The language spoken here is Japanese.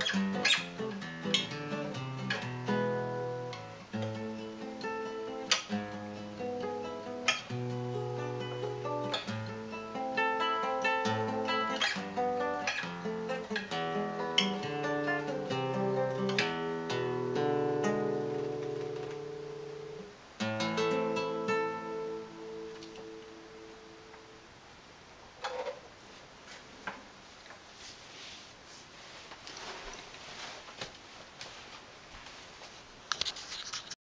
よし。